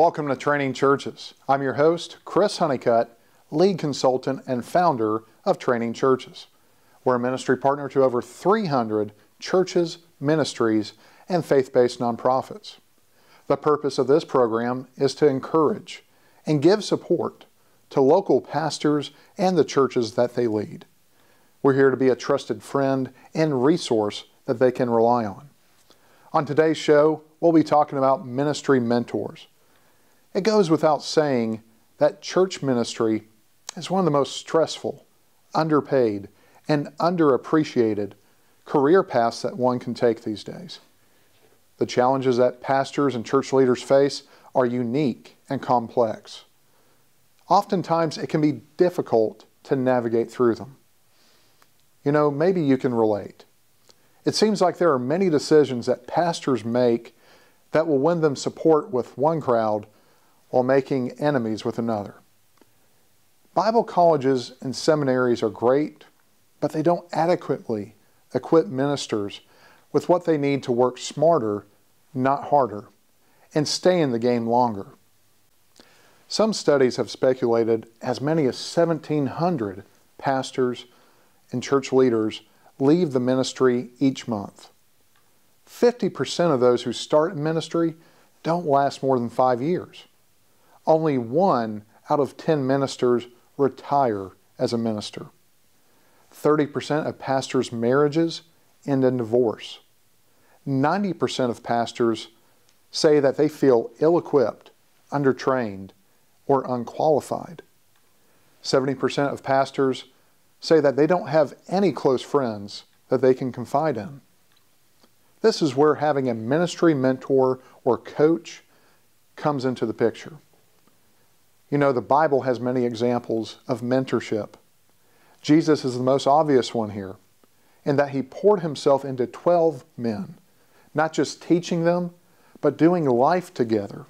Welcome to Training Churches. I'm your host, Chris Honeycutt, lead consultant and founder of Training Churches. We're a ministry partner to over 300 churches, ministries, and faith based nonprofits. The purpose of this program is to encourage and give support to local pastors and the churches that they lead. We're here to be a trusted friend and resource that they can rely on. On today's show, we'll be talking about ministry mentors. It goes without saying that church ministry is one of the most stressful, underpaid, and underappreciated career paths that one can take these days. The challenges that pastors and church leaders face are unique and complex. Oftentimes, it can be difficult to navigate through them. You know, maybe you can relate. It seems like there are many decisions that pastors make that will win them support with one crowd while making enemies with another. Bible colleges and seminaries are great, but they don't adequately equip ministers with what they need to work smarter, not harder, and stay in the game longer. Some studies have speculated as many as 1,700 pastors and church leaders leave the ministry each month. 50% of those who start in ministry don't last more than five years. Only one out of 10 ministers retire as a minister. 30% of pastors' marriages end in divorce. 90% of pastors say that they feel ill equipped, undertrained, or unqualified. 70% of pastors say that they don't have any close friends that they can confide in. This is where having a ministry mentor or coach comes into the picture. You know, the Bible has many examples of mentorship. Jesus is the most obvious one here, in that he poured himself into 12 men, not just teaching them, but doing life together.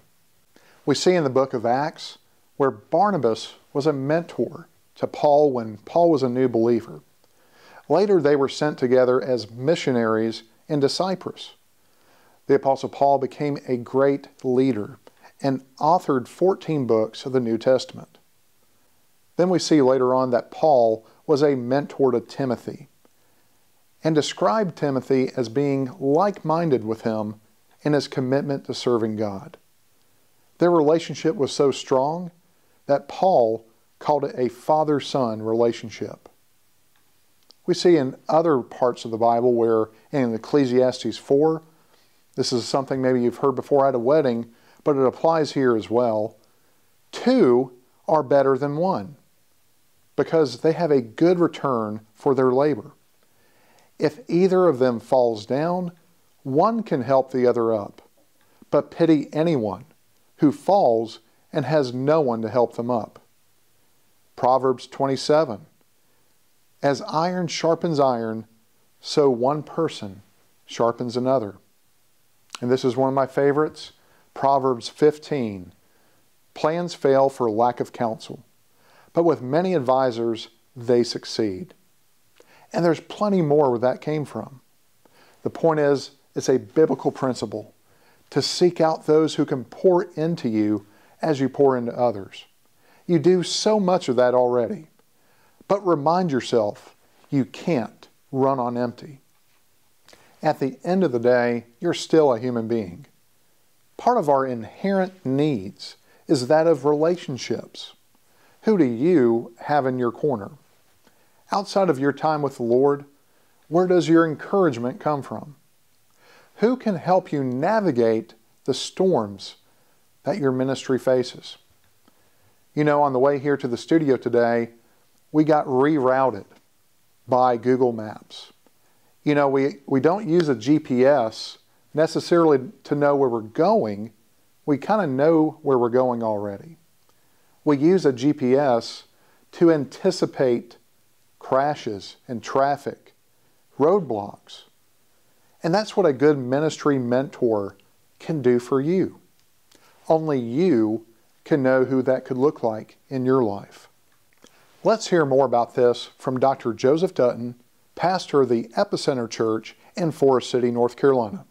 We see in the book of Acts where Barnabas was a mentor to Paul when Paul was a new believer. Later, they were sent together as missionaries into Cyprus. The Apostle Paul became a great leader and authored 14 books of the New Testament. Then we see later on that Paul was a mentor to Timothy and described Timothy as being like minded with him in his commitment to serving God. Their relationship was so strong that Paul called it a father son relationship. We see in other parts of the Bible where in Ecclesiastes 4, this is something maybe you've heard before at a wedding, but it applies here as well. Two are better than one because they have a good return for their labor. If either of them falls down, one can help the other up. But pity anyone who falls and has no one to help them up. Proverbs 27 As iron sharpens iron, so one person sharpens another. And this is one of my favorites. Proverbs 15 Plans fail for lack of counsel, but with many advisers they succeed. And there's plenty more where that came from. The point is, it's a biblical principle to seek out those who can pour into you as you pour into others. You do so much of that already. But remind yourself you can't run on empty. At the end of the day, you're still a human being part of our inherent needs is that of relationships. Who do you have in your corner? Outside of your time with the Lord, where does your encouragement come from? Who can help you navigate the storms that your ministry faces? You know, on the way here to the studio today, we got rerouted by Google Maps. You know, we, we don't use a GPS necessarily to know where we're going, we kind of know where we're going already. We use a GPS to anticipate crashes and traffic, roadblocks. And that's what a good ministry mentor can do for you. Only you can know who that could look like in your life. Let's hear more about this from Dr. Joseph Dutton, pastor of the Epicenter Church in Forest City, North Carolina.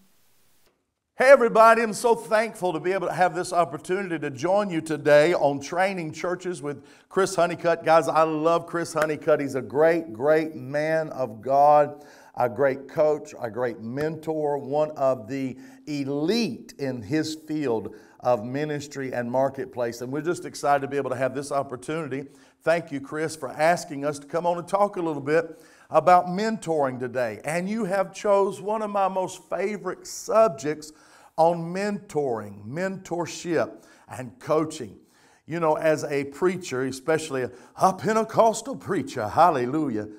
Hey, everybody, I'm so thankful to be able to have this opportunity to join you today on Training Churches with Chris Honeycutt. Guys, I love Chris Honeycutt. He's a great, great man of God, a great coach, a great mentor, one of the elite in his field of ministry and marketplace. And we're just excited to be able to have this opportunity. Thank you, Chris, for asking us to come on and talk a little bit about mentoring today. And you have chose one of my most favorite subjects on mentoring, mentorship, and coaching. You know, as a preacher, especially a, a Pentecostal preacher, hallelujah,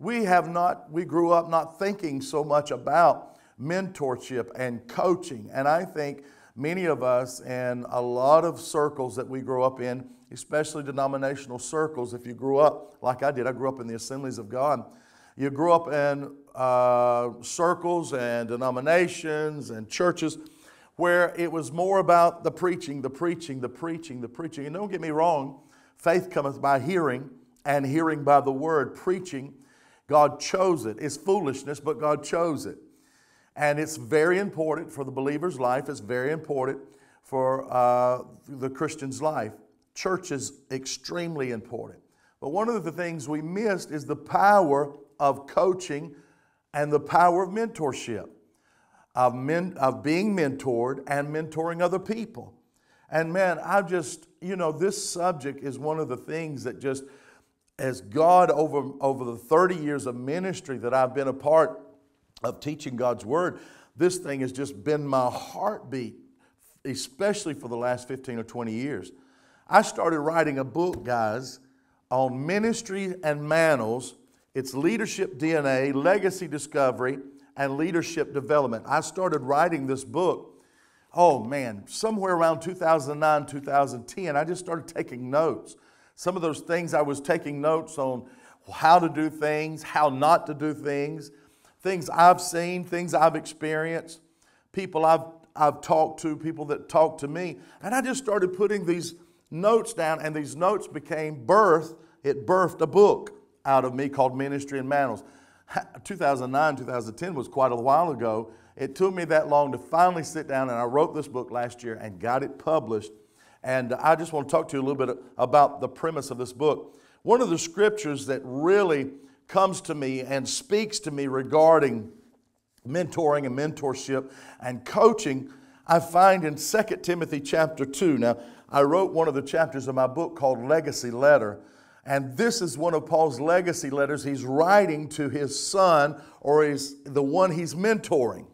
we have not, we grew up not thinking so much about mentorship and coaching. And I think many of us in a lot of circles that we grow up in, especially denominational circles, if you grew up like I did, I grew up in the assemblies of God. You grew up in uh, circles and denominations and churches where it was more about the preaching, the preaching, the preaching, the preaching. And don't get me wrong, faith cometh by hearing, and hearing by the word. Preaching, God chose it. It's foolishness, but God chose it. And it's very important for the believer's life, it's very important for uh, the Christian's life. Church is extremely important. But one of the things we missed is the power of coaching and the power of mentorship of, men, of being mentored and mentoring other people. And man, I just, you know, this subject is one of the things that just, as God over, over the 30 years of ministry that I've been a part of teaching God's Word, this thing has just been my heartbeat, especially for the last 15 or 20 years. I started writing a book, guys, on ministry and mantles. It's leadership DNA, legacy discovery, and leadership development. I started writing this book, oh man, somewhere around 2009, 2010. I just started taking notes. Some of those things I was taking notes on how to do things, how not to do things, things I've seen, things I've experienced, people I've, I've talked to, people that talk to me. And I just started putting these notes down, and these notes became birth. It birthed a book out of me called Ministry and Mantles. 2009, 2010 was quite a while ago. It took me that long to finally sit down, and I wrote this book last year and got it published. And I just want to talk to you a little bit about the premise of this book. One of the scriptures that really comes to me and speaks to me regarding mentoring and mentorship and coaching, I find in 2 Timothy chapter 2. Now, I wrote one of the chapters of my book called Legacy Letter. And this is one of Paul's legacy letters he's writing to his son or his, the one he's mentoring.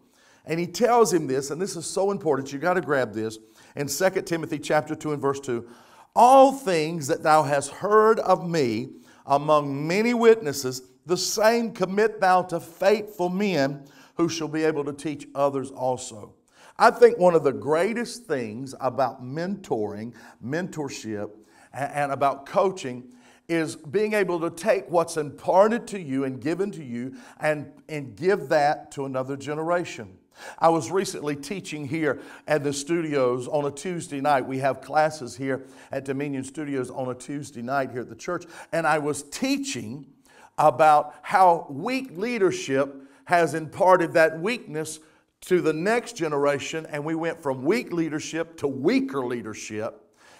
And he tells him this, and this is so important, you got to grab this. In 2 Timothy chapter 2 and verse 2, all things that thou hast heard of me among many witnesses, the same commit thou to faithful men who shall be able to teach others also. I think one of the greatest things about mentoring, mentorship, and about coaching is being able to take what's imparted to you and given to you and, and give that to another generation. I was recently teaching here at the studios on a Tuesday night. We have classes here at Dominion Studios on a Tuesday night here at the church. And I was teaching about how weak leadership has imparted that weakness to the next generation. And we went from weak leadership to weaker leadership.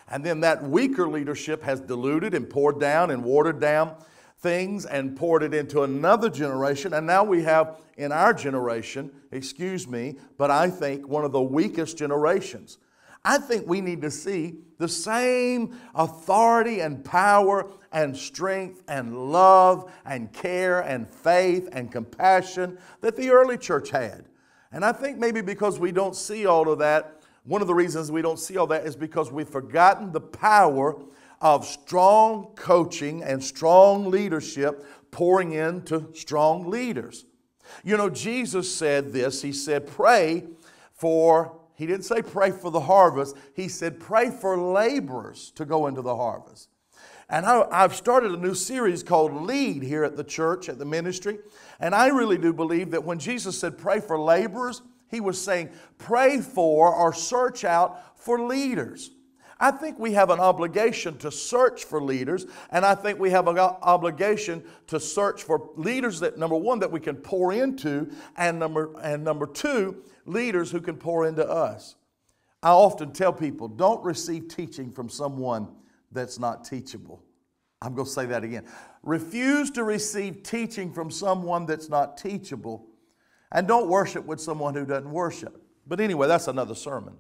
And then that weaker leadership has diluted and poured down and watered down things and poured it into another generation. And now we have in our generation, excuse me, but I think one of the weakest generations. I think we need to see the same authority and power and strength and love and care and faith and compassion that the early church had. And I think maybe because we don't see all of that, one of the reasons we don't see all that is because we've forgotten the power of strong coaching and strong leadership pouring into strong leaders. You know, Jesus said this He said, Pray for, He didn't say pray for the harvest, He said, Pray for laborers to go into the harvest. And I, have started a new series called Lead here at the church, at the ministry. And I really do believe that when Jesus said, Pray for laborers, he was saying, pray for or search out for leaders. I think we have an obligation to search for leaders, and I think we have an obligation to search for leaders that, number one, that we can pour into, and number, and number two, leaders who can pour into us. I often tell people don't receive teaching from someone that's not teachable. I'm going to say that again. Refuse to receive teaching from someone that's not teachable, and don't worship with someone who doesn't worship. But anyway, that's another sermon.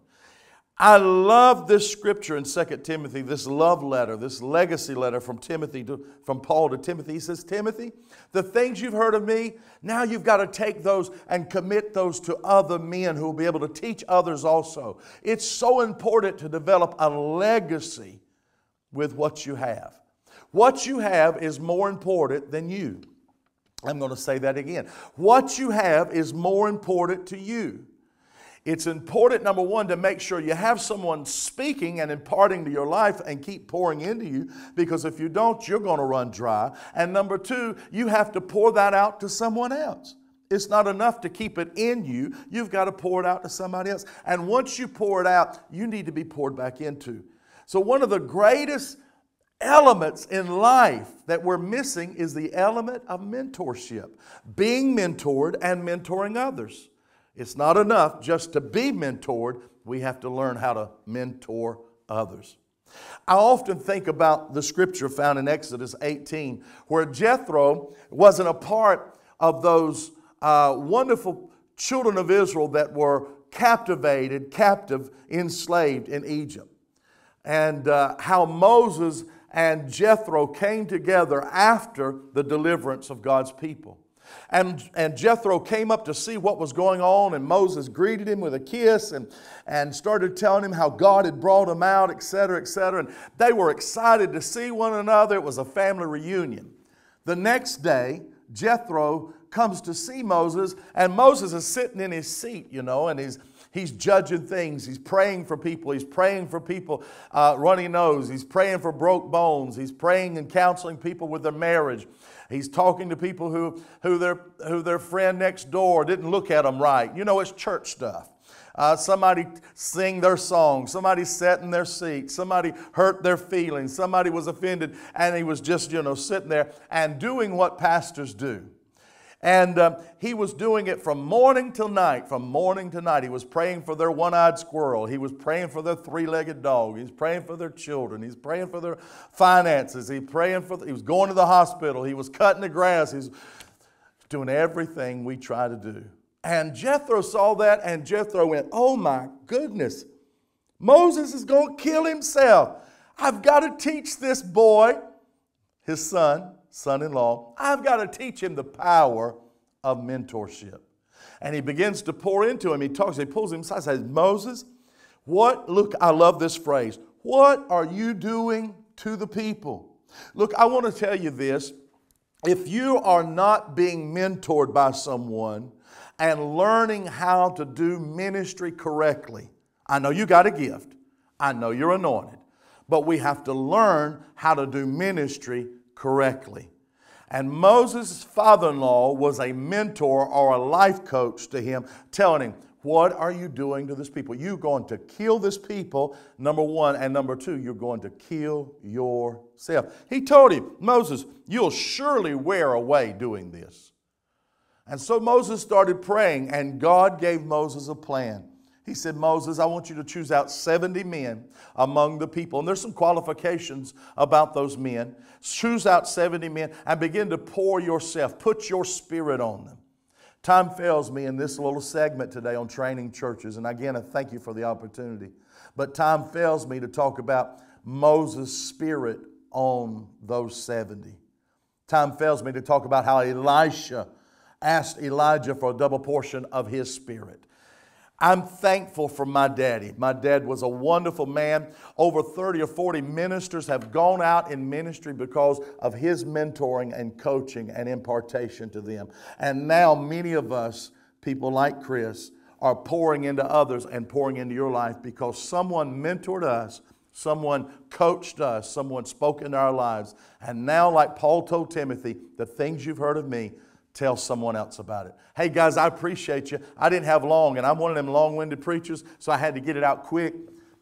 I love this scripture in 2 Timothy, this love letter, this legacy letter from Timothy to, from Paul to Timothy. He says, Timothy, the things you've heard of me, now you've got to take those and commit those to other men who will be able to teach others also. It's so important to develop a legacy with what you have. What you have is more important than you. I'm going to say that again. What you have is more important to you. It's important, number one, to make sure you have someone speaking and imparting to your life and keep pouring into you because if you don't, you're going to run dry. And number two, you have to pour that out to someone else. It's not enough to keep it in you, you've got to pour it out to somebody else. And once you pour it out, you need to be poured back into. So, one of the greatest elements in life that we're missing is the element of mentorship, being mentored and mentoring others. It's not enough just to be mentored, we have to learn how to mentor others. I often think about the scripture found in Exodus 18, where Jethro wasn't a part of those uh, wonderful children of Israel that were captivated, captive, enslaved in Egypt. And uh, how Moses and Jethro came together after the deliverance of God's people. And, and Jethro came up to see what was going on, and Moses greeted him with a kiss and, and started telling him how God had brought him out, etc., etc. And they were excited to see one another. It was a family reunion. The next day, Jethro comes to see Moses, and Moses is sitting in his seat, you know, and he's He's judging things. He's praying for people. He's praying for people uh, runny nose. He's praying for broke bones. He's praying and counseling people with their marriage. He's talking to people who, who, their, who their friend next door didn't look at them right. You know, it's church stuff. Uh, somebody sing their song. Somebody sat in their seat. Somebody hurt their feelings. Somebody was offended, and he was just, you know, sitting there and doing what pastors do. And um, he was doing it from morning till night, from morning to night. He was praying for their one eyed squirrel. He was praying for their three legged dog. He's praying for their children. He's praying for their finances. He, praying for he was going to the hospital. He was cutting the grass. He's doing everything we try to do. And Jethro saw that, and Jethro went, Oh my goodness, Moses is going to kill himself. I've got to teach this boy, his son, son in law, I've got to teach him the power of mentorship. And he begins to pour into him. He talks, he pulls him aside, says, Moses, what, look, I love this phrase. What are you doing to the people? Look, I want to tell you this. If you are not being mentored by someone and learning how to do ministry correctly, I know you got a gift, I know you're anointed, but we have to learn how to do ministry correctly. And Moses' father in law was a mentor or a life coach to him, telling him, What are you doing to this people? You're going to kill this people, number one. And number two, you're going to kill yourself. He told him, Moses, you'll surely wear away doing this. And so Moses started praying, and God gave Moses a plan. He said, Moses, I want you to choose out 70 men among the people. And there's some qualifications about those men. Choose out 70 men and begin to pour yourself, put your spirit on them. Time fails me in this little segment today on training churches. And again, I thank you for the opportunity. But time fails me to talk about Moses' spirit on those 70. Time fails me to talk about how Elisha asked Elijah for a double portion of his spirit. I'm thankful for my daddy. My dad was a wonderful man. Over 30 or 40 ministers have gone out in ministry because of his mentoring and coaching and impartation to them. And now, many of us, people like Chris, are pouring into others and pouring into your life because someone mentored us, someone coached us, someone spoke into our lives. And now, like Paul told Timothy, the things you've heard of me, tell someone else about it. Hey guys, I appreciate you. I didn't have long, and I'm one of them long winded preachers, so I had to get it out quick.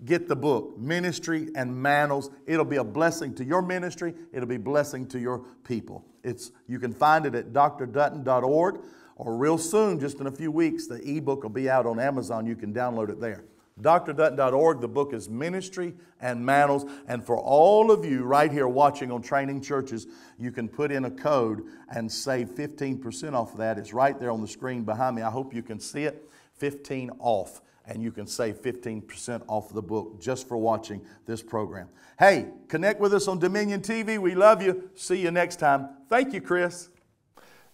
get the book, Ministry and Mantles. It'll be a blessing to your ministry, it'll be blessing to your people. It's, you can find it at drdutton.org, or real soon, just in a few weeks, the ebook will be out on Amazon. You can download it there. drdutton.org, the book is Ministry and Mantles. And for all of you right here watching on Training Churches, you can put in a code and save 15% off of that. It's right there on the screen behind me. I hope you can see it. 15 off and you can save 15% off the book just for watching this program. Hey, connect with us on Dominion TV. We love you. See you next time. Thank you, Chris.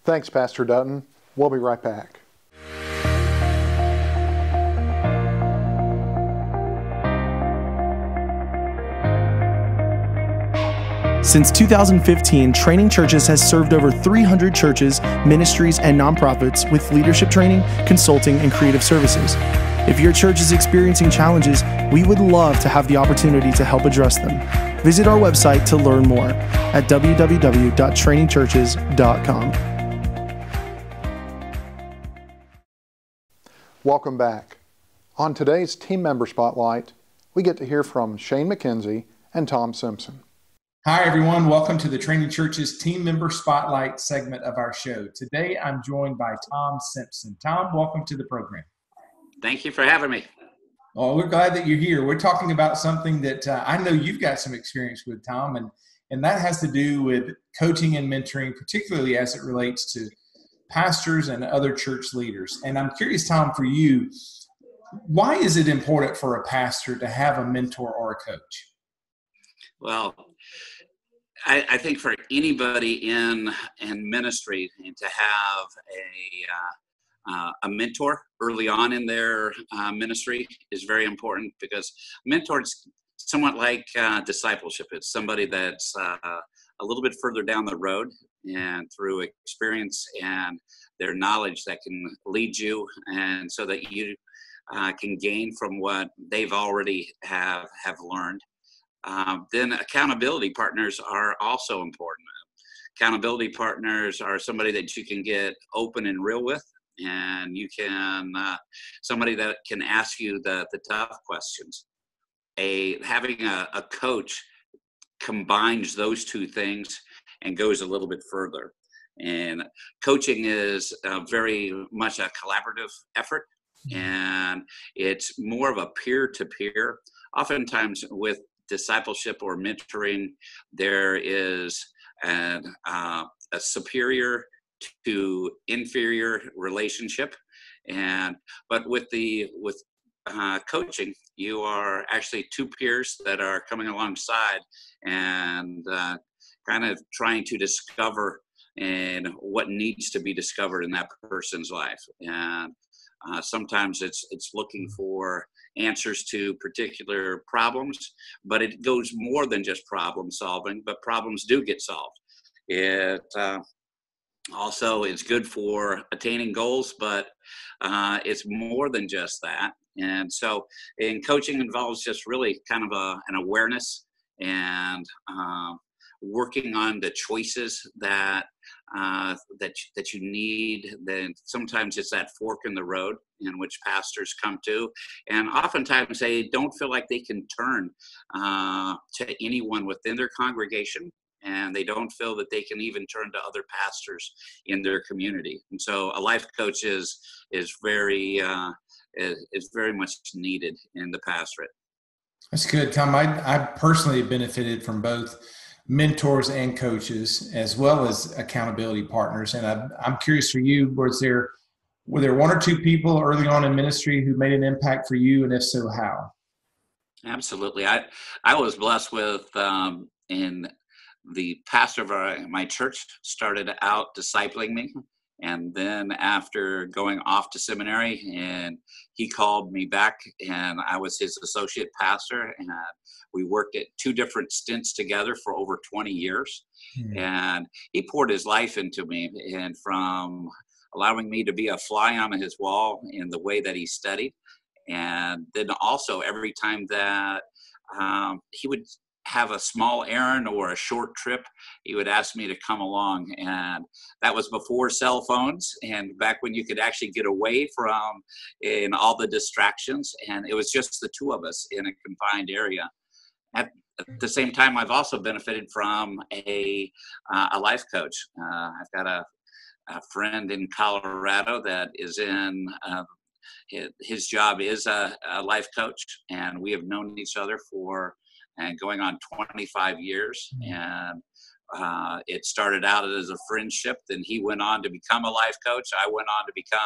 Thanks, Pastor Dutton. We'll be right back. Since 2015, Training Churches has served over 300 churches, ministries, and nonprofits with leadership training, consulting, and creative services. If your church is experiencing challenges, we would love to have the opportunity to help address them. Visit our website to learn more at www.trainingchurches.com. Welcome back. On today's Team Member Spotlight, we get to hear from Shane McKenzie and Tom Simpson. Hi, everyone. Welcome to the Training Churches Team Member Spotlight segment of our show. Today, I'm joined by Tom Simpson. Tom, welcome to the program. Thank you for having me. Oh, we're glad that you're here. We're talking about something that uh, I know you've got some experience with, Tom, and and that has to do with coaching and mentoring, particularly as it relates to pastors and other church leaders. And I'm curious, Tom, for you, why is it important for a pastor to have a mentor or a coach? Well, I, I think for anybody in in ministry to have a uh, uh, a mentor early on in their uh, ministry is very important because mentors somewhat like uh, discipleship. It's somebody that's uh, a little bit further down the road and through experience and their knowledge that can lead you and so that you uh, can gain from what they've already have have learned. Um, then accountability partners are also important accountability partners are somebody that you can get open and real with and you can uh, somebody that can ask you the the tough questions. A having a, a coach combines those two things and goes a little bit further. And coaching is uh, very much a collaborative effort, mm-hmm. and it's more of a peer to peer. Oftentimes, with discipleship or mentoring, there is an, uh, a superior to inferior relationship. And but with the with uh, coaching you are actually two peers that are coming alongside and uh, kind of trying to discover and what needs to be discovered in that person's life. And uh, sometimes it's it's looking for answers to particular problems but it goes more than just problem solving but problems do get solved. It uh, also is good for attaining goals but uh, it's more than just that. And so in coaching involves just really kind of a, an awareness and uh, working on the choices that uh, that that you need. Then sometimes it's that fork in the road in which pastors come to, and oftentimes they don't feel like they can turn uh, to anyone within their congregation and they don't feel that they can even turn to other pastors in their community. And so a life coach is is very uh, is, very much needed in the pastorate. That's good, Tom. I, I personally benefited from both mentors and coaches, as well as accountability partners. And I, I'm curious for you, was there were there one or two people early on in ministry who made an impact for you, and if so, how? Absolutely. I I was blessed with um, in the pastor of our, my church started out discipling me and then after going off to seminary and he called me back and i was his associate pastor and we worked at two different stints together for over 20 years mm-hmm. and he poured his life into me and from allowing me to be a fly on his wall in the way that he studied and then also every time that um, he would have a small errand or a short trip, he would ask me to come along. And that was before cell phones and back when you could actually get away from in all the distractions. And it was just the two of us in a confined area. At, at the same time, I've also benefited from a, uh, a life coach. Uh, I've got a, a, friend in Colorado that is in uh, his job is a, a, life coach, and we have known each other for and going on 25 years. Mm-hmm. And uh, it started out as a friendship. Then he went on to become a life coach. I went on to become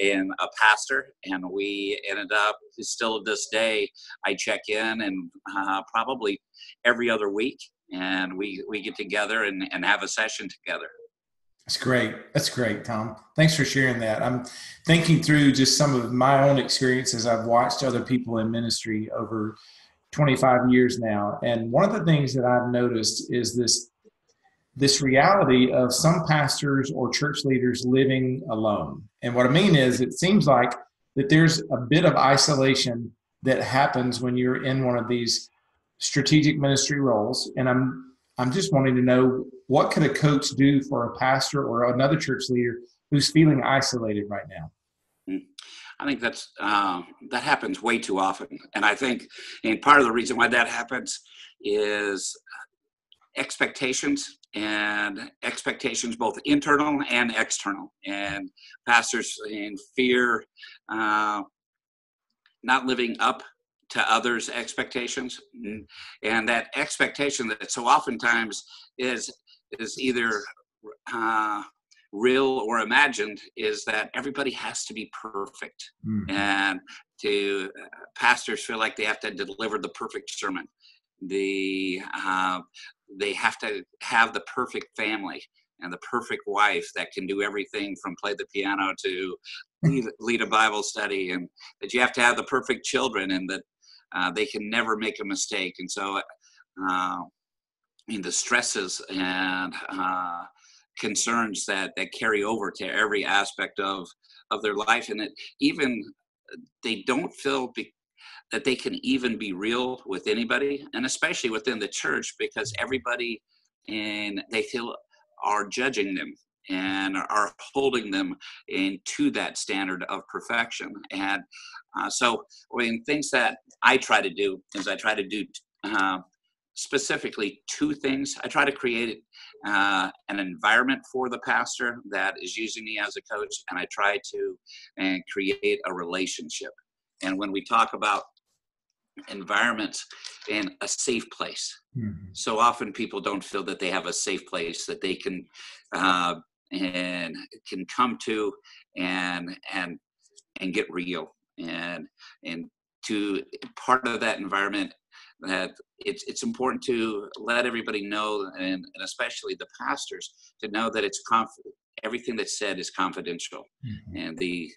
an, a pastor, and we ended up still to this day. I check in and uh, probably every other week, and we we get together and, and have a session together. That's great. That's great, Tom. Thanks for sharing that. I'm thinking through just some of my own experiences. I've watched other people in ministry over 25 years now. And one of the things that I've noticed is this this reality of some pastors or church leaders living alone. And what I mean is it seems like that there's a bit of isolation that happens when you're in one of these strategic ministry roles. And I'm I'm just wanting to know what could a coach do for a pastor or another church leader who's feeling isolated right now? Hmm. I think that's uh, that happens way too often, and I think and part of the reason why that happens is expectations and expectations both internal and external, and pastors in fear uh, not living up to others' expectations, and that expectation that so oftentimes is is either uh, real or imagined is that everybody has to be perfect. Mm. and to uh, pastors feel like they have to deliver the perfect sermon. The uh, they have to have the perfect family and the perfect wife that can do everything from play the piano to lead, lead a bible study and that you have to have the perfect children and that uh, they can never make a mistake. And so uh, I mean, the stresses and uh, concerns that that carry over to every aspect of of their life and that even they don't feel be, that they can even be real with anybody and especially within the church because everybody and they feel are judging them and are holding them into that standard of perfection and uh, so I mean things that i try to do is i try to do uh, specifically two things. I try to create uh, an environment for the pastor that is using me as a coach, and I try to and create a relationship. And when we talk about environments and a safe place, mm-hmm. so often people don't feel that they have a safe place that they can uh, and can come to and and and get real and and to part of that environment that it's it's important to let everybody know, and, and especially the pastors, to know that it's conf- everything that's said is confidential, mm-hmm. and the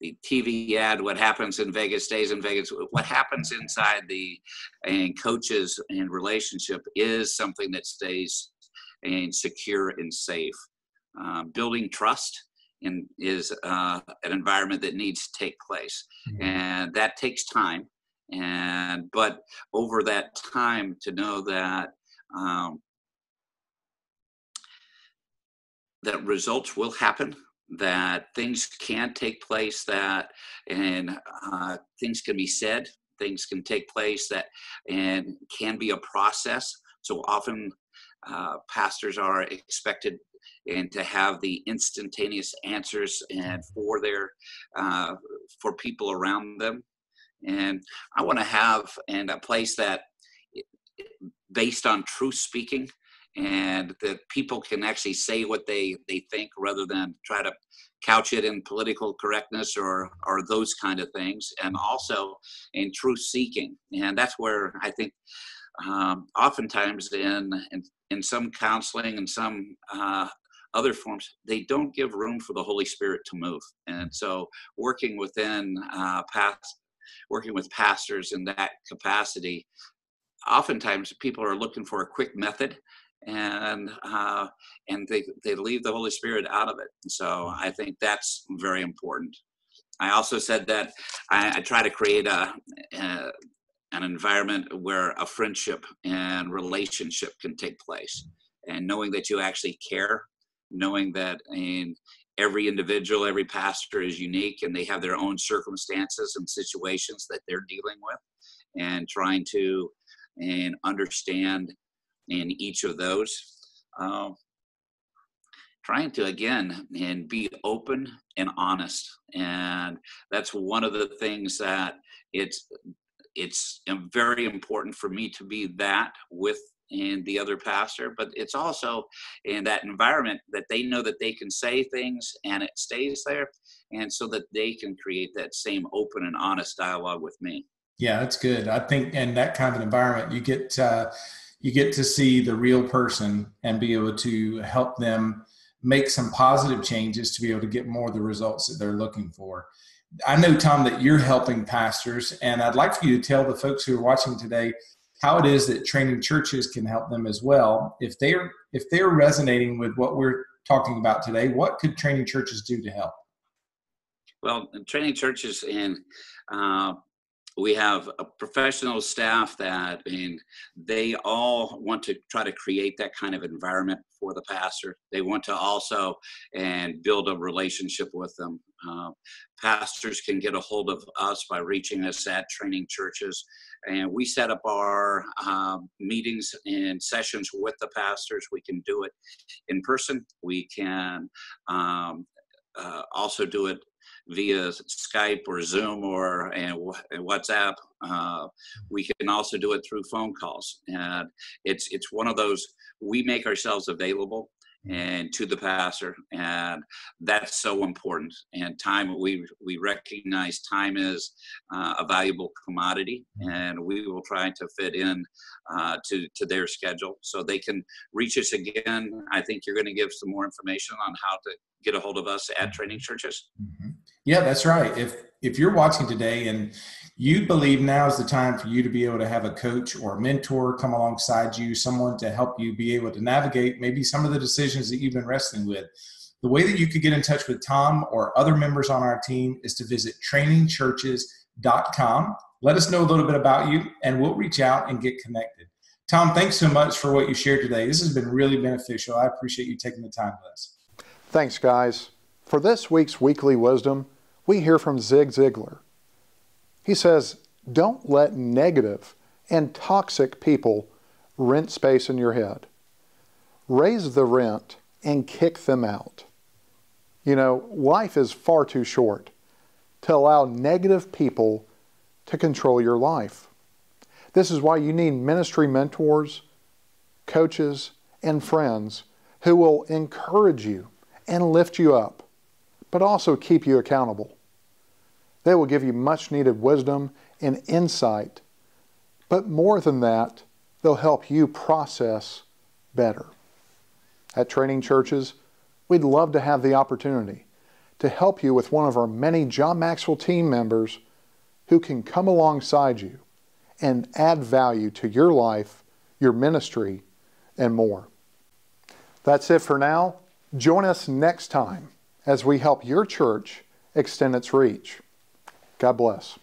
the TV ad, what happens in Vegas stays in Vegas. What happens inside the and coaches and relationship is something that stays and secure and safe. Uh, building trust in, is uh, an environment that needs to take place, mm-hmm. and that takes time and but over that time to know that um, that results will happen that things can take place that and uh, things can be said things can take place that and can be a process. So often uh, pastors are expected and to have the instantaneous answers and for their uh, for people around them. And I want to have and a place that based on truth speaking and that people can actually say what they they think rather than try to couch it in political correctness or or those kind of things. And also in truth seeking. And that's where i think um, oftentimes in, in in some counseling and some uh, other forms they don't give room for the holy spirit to move. And so working within uh, past working with pastors in that capacity, oftentimes people are looking for a quick method and uh, and they, they leave the Holy Spirit out of it. So I think that's very important. I also said that I, I try to create a, a, an environment where a friendship and relationship can take place and knowing that you actually care knowing that and every individual every pastor is unique and they have their own circumstances and situations that they're dealing with and trying to and understand in each of those uh, trying to again and be open and honest. And that's one of the things that it's it's very important for me to be that with and the other pastor but it's also in that environment that they know that they can say things and it stays there and so that they can create that same open and honest dialogue with me. Yeah that's good. I think in that kind of an environment you get uh, you get to see the real person and be able to help them make some positive changes to be able to get more of the results that they're looking for I know, Tom, that you're helping pastors, and I'd like for you to tell the folks who are watching today how it is that training churches can help them as well. If they're if they're resonating with what we're talking about today, what could training churches do to help? Well, training churches and uh, we have a professional staff that and they all want to try to create that kind of environment for the pastor. They want to also and build a relationship with them. Uh, pastors can get a hold of us by reaching us at training churches. And we set up our uh, meetings and sessions with the pastors. We can do it in person. We can um, uh, also do it via Skype or Zoom or and WhatsApp. Uh, we can also do it through phone calls, and it's it's one of those we make ourselves available and to the pastor and that's so important. And time we we recognize time is uh, a valuable commodity and we will try to fit in uh, to to their schedule. So they can reach us again. I think you're going to give some more information on how to get a hold of us at training churches. Mm-hmm. Yeah that's right if if you're watching today and you believe now is the time for you to be able to have a coach or a mentor come alongside you, someone to help you be able to navigate maybe some of the decisions that you've been wrestling with. The way that you could get in touch with Tom or other members on our team is to visit trainingchurches.com. Let us know a little bit about you, and we'll reach out and get connected. Tom, thanks so much for what you shared today. This has been really beneficial. I appreciate you taking the time with us. Thanks, guys. For this week's weekly wisdom, we hear from Zig Ziglar. He says, don't let negative and toxic people rent space in your head. Raise the rent and kick them out. You know, life is far too short to allow negative people to control your life. This is why you need ministry mentors, coaches, and friends who will encourage you and lift you up, but also keep you accountable. They will give you much needed wisdom and insight. But more than that, they'll help you process better. At Training Churches, we'd love to have the opportunity to help you with one of our many John Maxwell team members who can come alongside you and add value to your life, your ministry, and more. That's it for now. Join us next time as we help your church extend its reach. God bless.